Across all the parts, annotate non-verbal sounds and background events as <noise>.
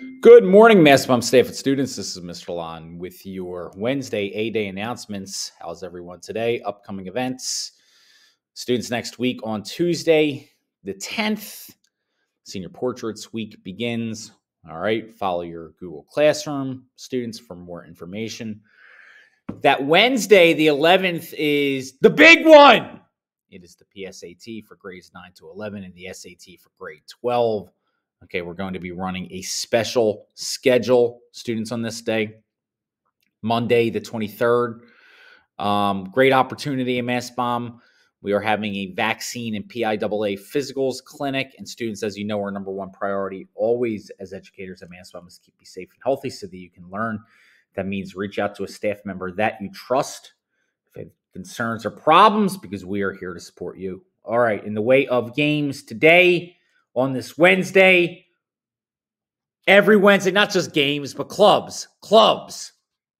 Good morning, Mastbaum staff and students. This is Mr. Lon with your Wednesday A Day announcements. How's everyone today? Upcoming events. Students next week on Tuesday, the 10th. Senior Portraits Week begins. All right, follow your Google Classroom students for more information. That Wednesday, the 11th, is the big one. It is the PSAT for grades 9 to 11 and the SAT for grade 12. Okay, we're going to be running a special schedule, students, on this day, Monday, the 23rd. Um, great opportunity in Mastbaum. We are having a vaccine and PIAA physicals clinic, and students, as you know, our number one priority always as educators at Mastbaum is keep you safe and healthy so that you can learn. That means reach out to a staff member that you trust if concerns or problems, because we are here to support you. All right, in the way of games today, on this Wednesday. Every Wednesday, not just games, but clubs. Clubs.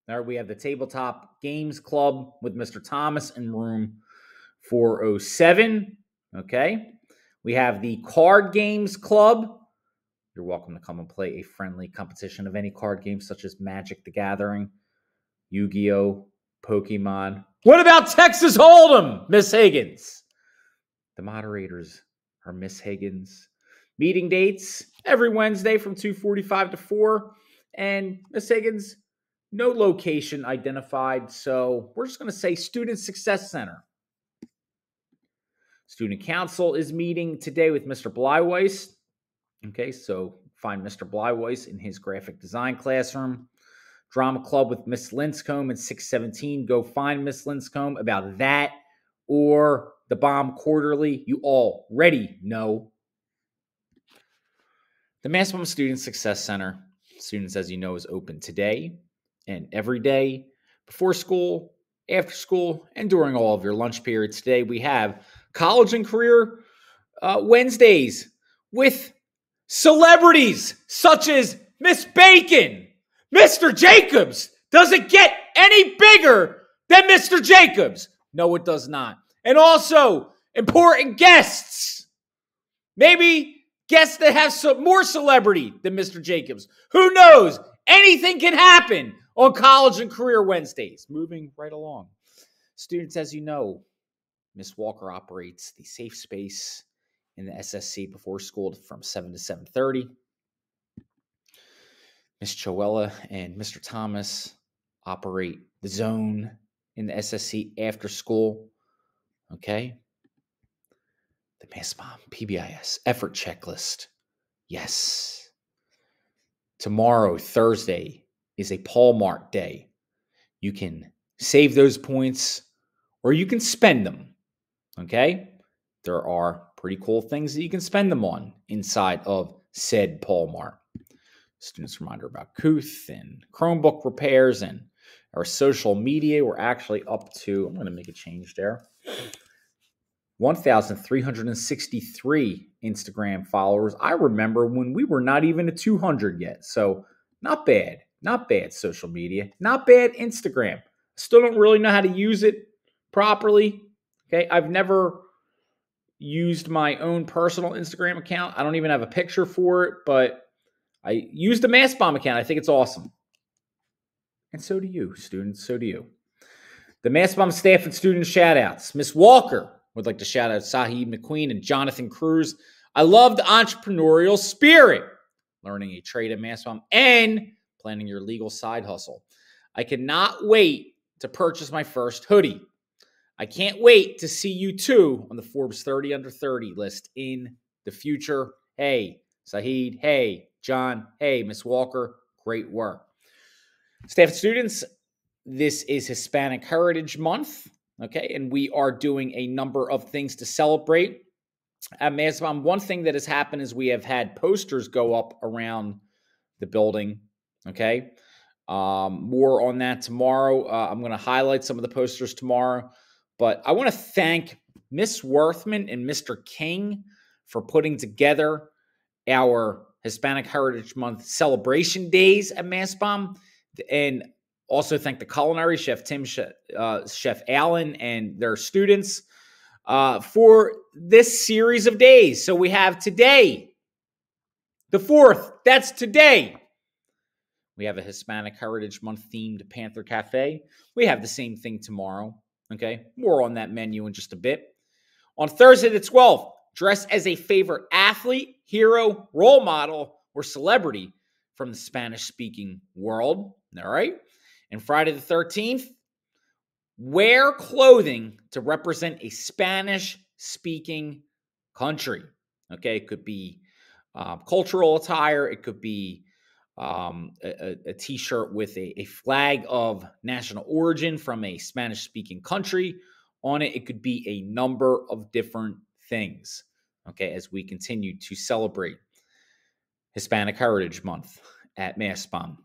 There we have the Tabletop Games Club with Mr. Thomas in room 407. Okay. We have the Card Games Club. You're welcome to come and play a friendly competition of any card games such as Magic the Gathering, Yu Gi Oh!, Pokemon. What about Texas Hold'em, Miss Higgins? The moderators are Miss Higgins, Meeting dates every Wednesday from 2:45 to 4. And Miss Higgins, no location identified, so we're just going to say Student Success Center. Student Council is meeting today with Mr. Blyweiss. Okay, so find Mr. Blyweiss in his graphic design classroom. Drama Club with Miss Linscomb at 617. Go find Miss Linscomb about that or the Bomb Quarterly. You already know the Mastbaum Student Success Center, students, as you know, is open today and every day before school, after school, and during all of your lunch periods. Today, we have college and career uh, Wednesdays with celebrities such as Miss Bacon, Mr. Jacobs. Does it get any bigger than Mr. Jacobs? No, it does not. And also, important guests. Maybe guests that have some more celebrity than Mr. Jacobs. Who knows? Anything can happen on College and Career Wednesdays. Moving right along. Students, as you know, Miss Walker operates the safe space in the SSC before school from 7 to 7.30. Miss Choella and Mr. Thomas operate the zone in the SSC after school. Okay? The Mastbaum PBIS effort checklist. Yes. Tomorrow, Thursday, is a Paul Mart day. You can save those points or you can spend them. Okay? There are pretty cool things that you can spend them on inside of said Paul Mart. Students reminder about Kooth and Chromebook repairs and our social media. We're actually up to, I'm going to make a change there. 1,363 Instagram followers. I remember when we were not even at 200 yet. So, not bad. Not bad social media. Not bad Instagram. Still don't really know how to use it properly. Okay. I've never used my own personal Instagram account. I don't even have a picture for it, but I used the Mastbaum account. I think it's awesome. And so do you, students. So do you. The Mastbaum staff and student shout outs. Miss Walker, would like to shout out Sahid McQueen and Jonathan Cruz. I love the entrepreneurial spirit, learning a trade at Mastbaum and planning your legal side hustle. I cannot wait to purchase my first hoodie. I can't wait to see you too on the Forbes 30 under 30 list in the future. Hey, Sahid. Hey, John. Hey, Miss Walker. Great work. Staff students, this is Hispanic Heritage Month. Okay. And we are doing a number of things to celebrate. At Mastbaum, one thing that has happened is we have had posters go up around the building. Okay. Um, more on that tomorrow. Uh, I'm going to highlight some of the posters tomorrow. But I want to thank Miss Worthman and Mr. King for putting together our Hispanic Heritage Month celebration days at Mastbaum. And also thank the culinary chef Tim, uh, Chef Allen, and their students uh, for this series of days. So we have today, the fourth. That's today. We have a Hispanic Heritage Month themed Panther Cafe. We have the same thing tomorrow. Okay. More on that menu in just a bit. On Thursday, the 12th, dress as a favorite athlete, hero, role model, or celebrity from the Spanish speaking world. All right. And Friday, the 13th, wear clothing to represent a Spanish speaking country. Okay. It could be uh, cultural attire, it could be um, a a t-shirt with a, a flag of national origin from a Spanish speaking country on it. It could be a number of different things. Okay, as we continue to celebrate Hispanic Heritage Month at Mastbaum.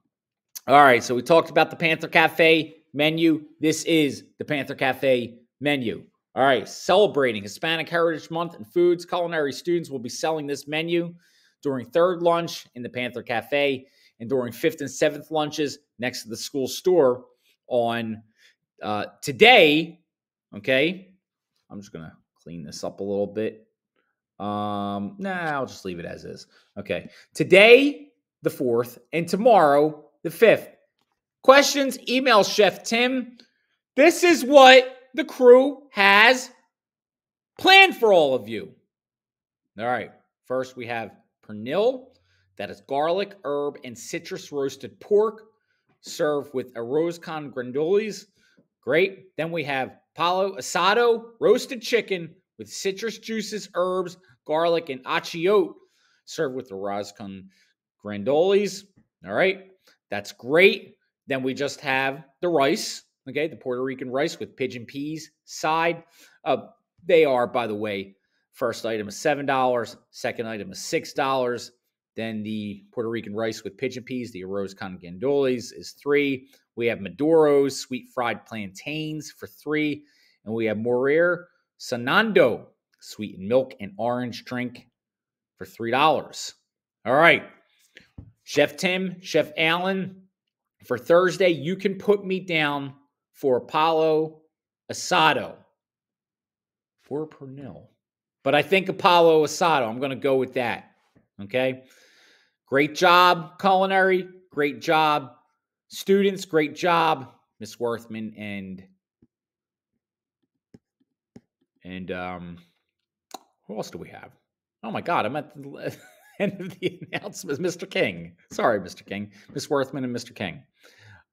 All right, so we talked about the Panther Cafe menu. This is the Panther Cafe menu. All right, celebrating Hispanic Heritage Month and foods. Culinary students will be selling this menu during third lunch in the Panther Cafe and during fifth and seventh lunches next to the school store on uh, today. Okay, I'm just gonna clean this up a little bit. Um, nah, I'll just leave it as is. Okay, today the fourth and tomorrow the fifth. Questions? Email Chef Tim. This is what the crew has planned for all of you. All right. First, we have pernil. That is garlic, herb, and citrus roasted pork, served with arroz con gandules. Great. Then we have pollo asado, roasted chicken with citrus juices, herbs, garlic, and achiote, served with arroz con gandules. All right. That's great. Then we just have the rice, okay, the Puerto Rican rice with pigeon peas side. Uh, they are, by the way, first item is $7, second item is $6. Then the Puerto Rican rice with pigeon peas, the arroz con gandules is three. We have Maduros, sweet fried plantains for three. And we have Morir Soñando, sweetened milk and orange drink for $3. All right. Chef Tim, Chef Allen, for Thursday, you can put me down for Apollo Asado for Pernil. But I think Apollo Asado, I'm going to go with that. Okay. Great job, culinary. Great job, students. Great job, Miss Worthman and and um, who else do we have? Oh my God, I'm at the <laughs> end of the <laughs> announcements. Mr. King. Sorry, Mr. King. Miss Worthman and Mr. King.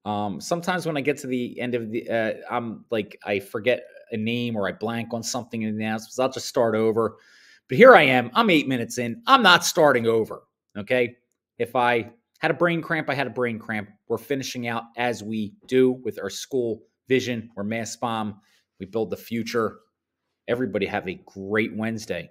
Um, sometimes when I get to the end of the, uh, I'm like I forget a name or I blank on something in the announcements. I'll just start over. But here I am. I'm eight minutes in. I'm not starting over. Okay. If I had a brain cramp, I had a brain cramp. We're finishing out as we do with our school vision We're Mastbaum. We build the future. Everybody have a great Wednesday.